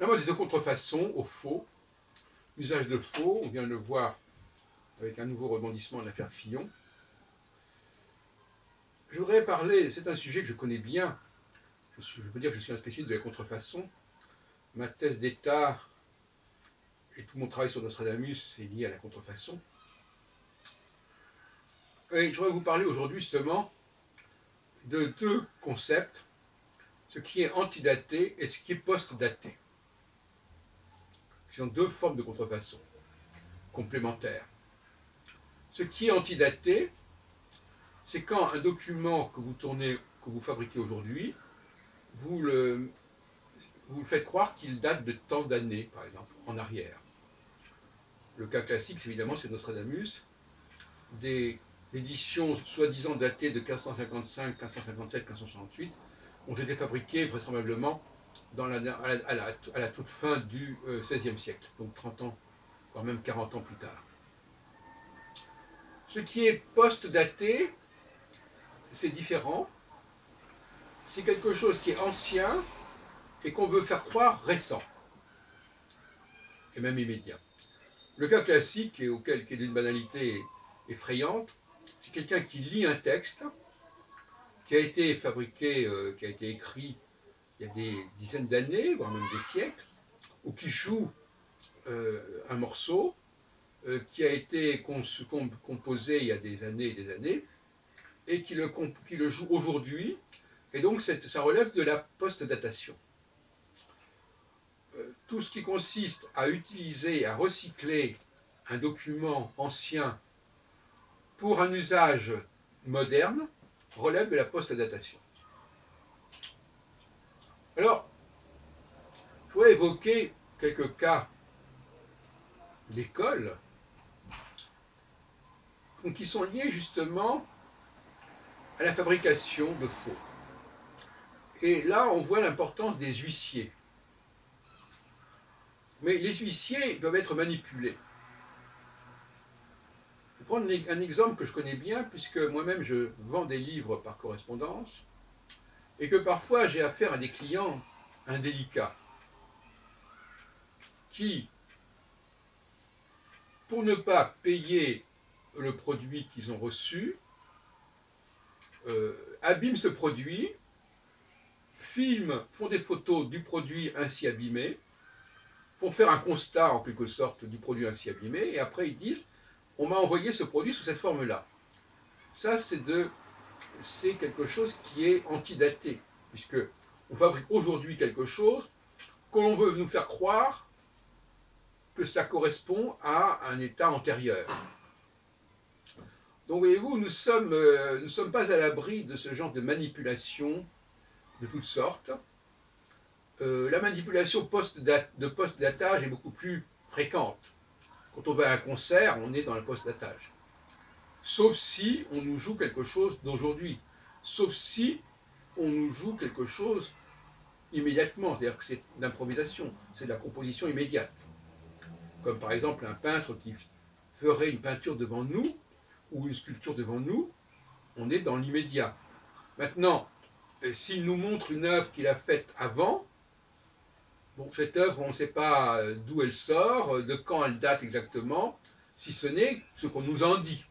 La mode de contrefaçon au faux. Usage de faux, on vient de le voir avec un nouveau rebondissement de l'affaire Fillon. Je voudrais parler, c'est un sujet que je connais bien. Je, peux dire que je suis un spécialiste de la contrefaçon. Ma thèse d'État et tout mon travail sur Nostradamus est lié à la contrefaçon. Et je voudrais vous parler aujourd'hui justement de deux concepts, ce qui est antidaté et ce qui est post-daté. Ce sont deux formes de contrefaçon complémentaires. Ce qui est antidaté, c'est quand un document que vous tournez, que vous fabriquez aujourd'hui, vous le, vous faites croire qu'il date de tant d'années, par exemple, en arrière. Le cas classique, évidemment, c'est Nostradamus, des éditions soi-disant datées de 1555, 1557, 1568 ont été fabriquées vraisemblablement dans la, à, la, toute fin du XVIe euh, siècle, donc 30 ans, voire même 40 ans plus tard. Ce qui est post-daté, c'est différent. C'est quelque chose qui est ancien et qu'on veut faire croire récent, et même immédiat. Le cas classique, et auquel qui est d'une banalité effrayante, c'est quelqu'un qui lit un texte qui a été fabriqué, euh, qui a été écrit il y a des dizaines d'années, voire même des siècles, ou qui joue euh, un morceau euh, qui a été composé il y a des années et des années, et qui le, joue aujourd'hui, et donc ça relève de la post-datation. Euh, tout ce qui consiste à utiliser, à recycler un document ancien pour un usage moderne relève de la post-datation. Alors, je voudrais évoquer quelques cas d'école qui sont liés justement à la fabrication de faux. Et là, on voit l'importance des huissiers. Mais les huissiers doivent être manipulés. Je vais prendre un exemple que je connais bien, puisque moi-même je vends des livres par correspondance et que parfois j'ai affaire à des clients indélicats qui, pour ne pas payer le produit qu'ils ont reçu, euh, abîment ce produit, filment, font des photos du produit ainsi abîmé, font faire un constat en quelque sorte du produit ainsi abîmé, et après ils disent on m'a envoyé ce produit sous cette forme-là. Ça, c'est de c'est quelque chose qui est antidaté, puisque on fabrique aujourd'hui quelque chose qu'on veut nous faire croire que cela correspond à un état antérieur. Donc voyez-vous, nous ne sommes, euh, nous sommes pas à l'abri de ce genre de manipulation de toutes sortes. Euh, la manipulation de post-datage est beaucoup plus fréquente. Quand on va à un concert, on est dans le post-datage sauf si on nous joue quelque chose d'aujourd'hui, sauf si on nous joue quelque chose immédiatement, c'est-à-dire que c'est l'improvisation, c'est de la composition immédiate. Comme par exemple un peintre qui ferait une peinture devant nous, ou une sculpture devant nous, on est dans l'immédiat. Maintenant, euh, s'il nous montre une œuvre qu'il a faite avant, bon, cette œuvre, on ne sait pas euh, d'où elle sort, euh, de quand elle date exactement, si ce n'est ce qu'on nous en dit.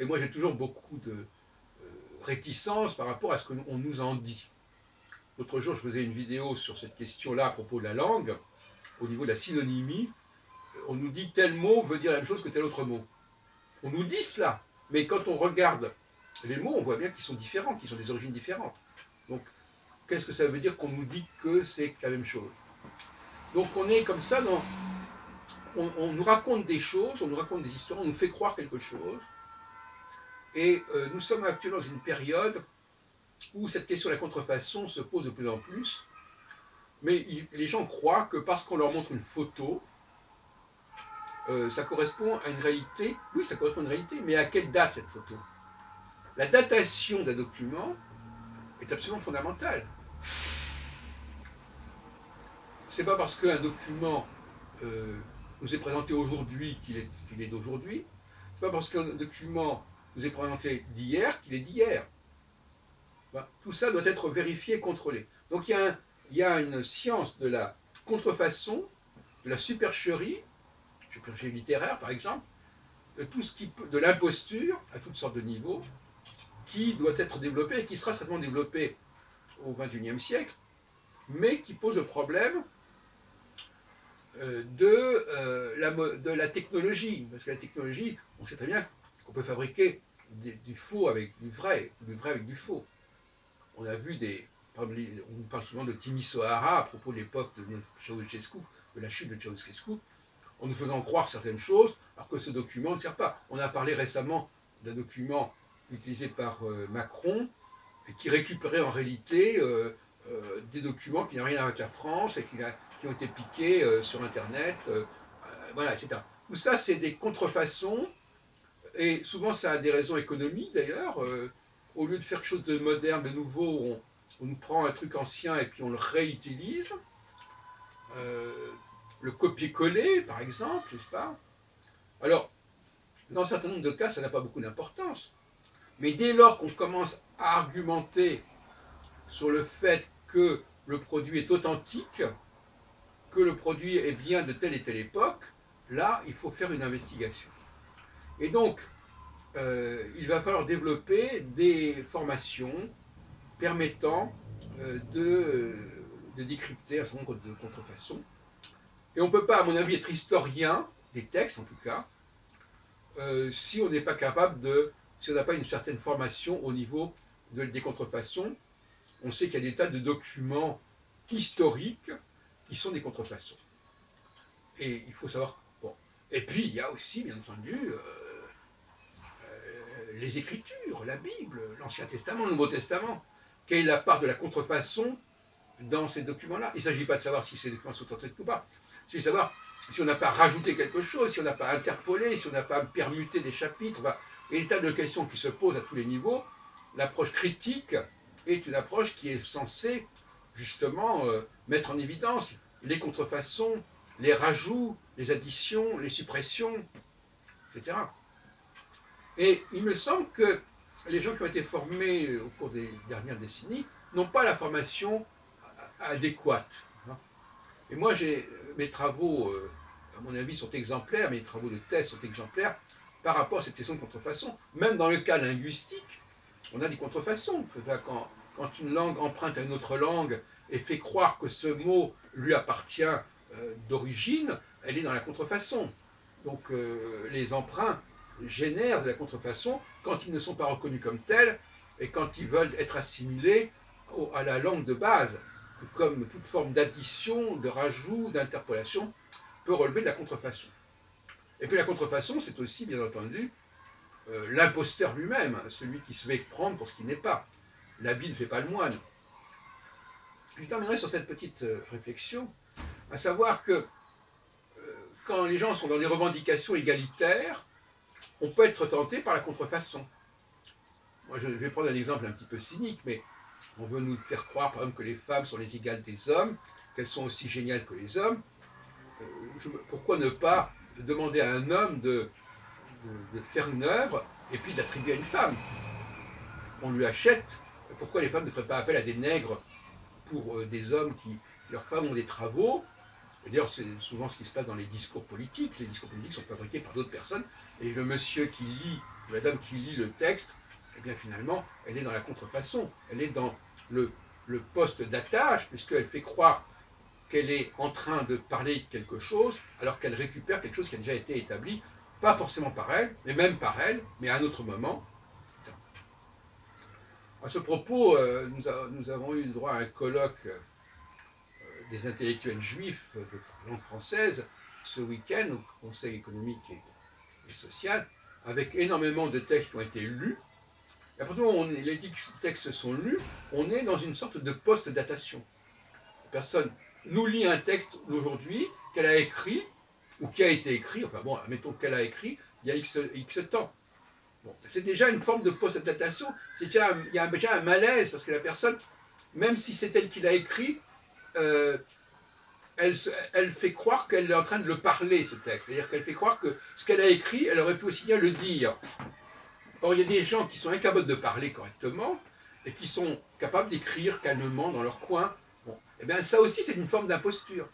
Et moi, j'ai toujours beaucoup de euh, réticence par rapport à ce qu'on nous en dit. L'autre jour, je faisais une vidéo sur cette question-là à propos de la langue, au niveau de la synonymie. On nous dit tel mot veut dire la même chose que tel autre mot. On nous dit cela, mais quand on regarde les mots, on voit bien qu'ils sont différents, qu'ils ont des origines différentes. Donc, qu'est-ce que ça veut dire qu'on nous dit que c'est la même chose? Donc, on est comme ça dans. on, nous raconte des choses, on nous raconte des histoires, on nous fait croire quelque chose, et euh, nous sommes actuellement dans une période où cette question de la contrefaçon se pose de plus en plus. Mais les gens croient que parce qu'on leur montre une photo, euh, ça correspond à une réalité. Oui, ça correspond à une réalité, mais à quelle date cette photo? La datation d'un document est absolument fondamentale. C'est pas parce qu'un document euh, nous est présenté aujourd'hui qu'il est, est d'aujourd'hui. C'est pas parce qu'un document vous est présenté d'hier qu'il est d'hier. tout ça doit être vérifié, contrôlé. Donc il y a une science de la contrefaçon, de la supercherie, supercherie littéraire par exemple, de tout ce qui de l'imposture à toutes sortes de niveaux, qui doit être développée et qui sera certainement développée au XXIe siècle, mais qui pose le problème euh, de, euh, la, de la technologie. Parce que la technologie, on sait très bien qu'on peut fabriquer du faux avec du vrai, du vrai avec du faux. On a vu des. On parle souvent de Timisoara à propos de l'époque de Ceausescu, de la chute de Ceausescu, en nous faisant croire certaines choses, alors que ce document ne sert pas. On a parlé récemment d'un document utilisé par euh, Macron, qui récupérait en réalité des documents qui n'ont rien à voir avec la France et qui, qui ont été piqués euh, sur Internet, euh, euh, voilà, etc. Tout ça, c'est des contrefaçons, et souvent ça a des raisons économiques d'ailleurs. au lieu de faire quelque chose de moderne, de nouveau, on, on prend un truc ancien et puis on le réutilise. le copier-coller, par exemple, n'est-ce pas? Alors, dans un certain nombre de cas, ça n'a pas beaucoup d'importance. Mais dès lors qu'on commence à argumenter sur le fait que le produit est authentique, que le produit est bien de telle et telle époque, là, il faut faire une investigation. Et donc, euh, il va falloir développer des formations permettant euh, de, de, décrypter un certain nombre de contrefaçons. Et on ne peut pas, à mon avis, être historien des textes, en tout cas, euh, si on n'est pas capable de, si on n'a pas une certaine formation au niveau de, des contrefaçons. On sait qu'il y a des tas de documents historiques qui sont des contrefaçons. Et il faut savoir. Bon. Et puis, il y a aussi, bien entendu, euh, euh, les Écritures, la Bible, l'Ancien Testament, le Nouveau Testament. Quelle est la part de la contrefaçon dans ces documents-là? Il ne s'agit pas de savoir si ces documents sont authentiques ou pas. C'est de savoir si on n'a pas rajouté quelque chose, si on n'a pas interpolé, si on n'a pas permuté des chapitres. Il y a des tas de questions qui se posent à tous les niveaux. L'approche critique est une approche qui est censée justement euh, mettre en évidence les contrefaçons, les rajouts, les additions, les suppressions, etc. Et il me semble que les gens qui ont été formés au cours des dernières décennies n'ont pas la formation adéquate. Et moi, j'ai mes travaux, euh, à mon avis, sont exemplaires, mes travaux de thèse sont exemplaires par rapport à cette question de contrefaçon. Même dans le cas linguistique, on a des contrefaçons. Quand, une langue emprunte à une autre langue et fait croire que ce mot lui appartient euh, d'origine, elle est dans la contrefaçon. Donc euh, les emprunts génèrent de la contrefaçon quand ils ne sont pas reconnus comme tels et quand ils veulent être assimilés à la langue de base, comme toute forme d'addition, de rajout, d'interpolation peut relever de la contrefaçon. Et puis la contrefaçon, c'est aussi, bien entendu, euh, l'imposteur lui-même, celui qui se fait prendre pour ce qu'il n'est pas. L'habit ne fait pas le moine. Je terminerai sur cette petite euh, réflexion, à savoir que euh, quand les gens sont dans des revendications égalitaires, on peut être tenté par la contrefaçon. Moi, je vais prendre un exemple un petit peu cynique, mais on veut nous faire croire, par exemple, que les femmes sont les égales des hommes, qu'elles sont aussi géniales que les hommes. Euh, pourquoi ne pas demander à un homme de, de, faire une œuvre et puis d'attribuer à une femme? On lui achète. Pourquoi les femmes ne feraient pas appel à des nègres pour euh, des hommes qui, leurs femmes ont des travaux. D'ailleurs, c'est souvent ce qui se passe dans les discours politiques. Les discours politiques sont fabriqués par d'autres personnes. Et le monsieur qui lit, la dame qui lit le texte, eh bien finalement, elle est dans la contrefaçon. Elle est dans le, le poste d'attache, puisqu'elle fait croire qu'elle est en train de parler de quelque chose, alors qu'elle récupère quelque chose qui a déjà été établi, pas forcément par elle, mais même par elle, mais à un autre moment, à ce propos, euh, nous, avons eu droit à un colloque euh, des intellectuels juifs de langue française ce week-end au Conseil économique et, social, avec énormément de textes qui ont été lus. Et à partir du moment où les textes sont lus, on est dans une sorte de post-datation. Personne nous lit un texte d'aujourd'hui qu'elle a écrit, ou qui a été écrit, enfin bon, admettons qu'elle a écrit il y a X, X temps c'est déjà une forme de post-datation, il y a déjà un malaise, parce que la personne, même si c'est elle qui l'a écrit, euh, elle, fait croire qu'elle est en train de le parler, ce texte. C'est-à-dire qu'elle fait croire que ce qu'elle a écrit, elle aurait pu aussi bien le dire. Or, il y a des gens qui sont incapables de parler correctement et qui sont capables d'écrire calmement dans leur coin. Eh bien, ça aussi, c'est une forme d'imposture.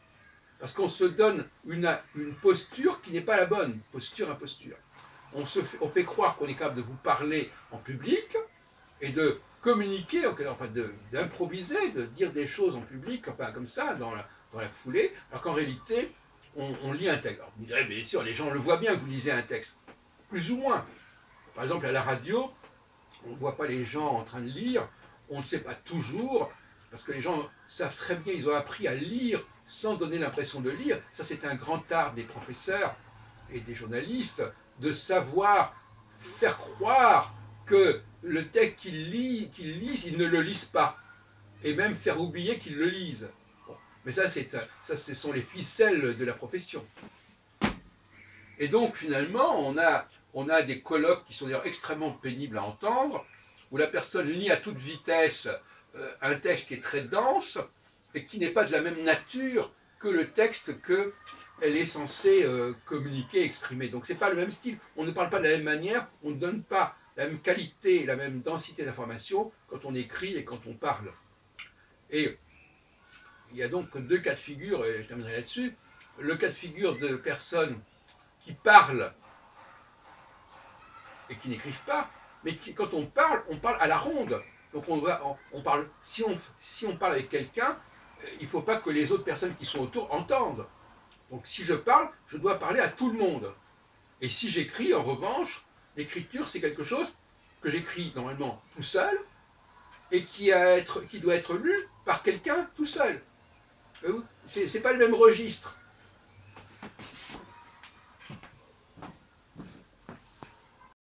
Parce qu'on se donne une, posture qui n'est pas la bonne, posture, imposture. On fait croire qu'on est capable de vous parler en public et de communiquer, enfin d'improviser, de, dire des choses en public, enfin comme ça, dans la, foulée, alors qu'en réalité, on, on, lit un texte. Alors, vous direz, bien sûr, les gens le voient bien que vous lisez un texte, plus ou moins. Par exemple, à la radio, on ne voit pas les gens en train de lire, on ne sait pas toujours, parce que les gens savent très bien, ils ont appris à lire sans donner l'impression de lire. Ça, c'est un grand art des professeurs et des journalistes, de savoir faire croire que le texte qu'ils lisent, lisent, ils ne le lisent pas. Et même faire oublier qu'ils le lisent. Mais ça, ça, ce sont les ficelles de la profession. Et donc, finalement, on a, on a des colloques qui sont d'ailleurs extrêmement pénibles à entendre, où la personne lit à toute vitesse euh, un texte qui est très dense et qui n'est pas de la même nature que le texte qu'elle est censée euh, communiquer, exprimer. Donc, ce n'est pas le même style. On ne parle pas de la même manière, on ne donne pas la même qualité, la même densité d'information quand on écrit et quand on parle. Et il y a donc deux cas de figure, et je terminerai là-dessus. Le cas de figure de personnes qui parlent et qui n'écrivent pas, mais qui, quand on parle, on parle à la ronde. Donc on, on, parle, si on, si on parle avec quelqu'un, euh, il ne faut pas que les autres personnes qui sont autour entendent. Donc si je parle, je dois parler à tout le monde. Et si j'écris, en revanche, L'écriture, c'est quelque chose que j'écris normalement tout seul et qui, doit être lu par quelqu'un tout seul. Ce n'est pas le même registre.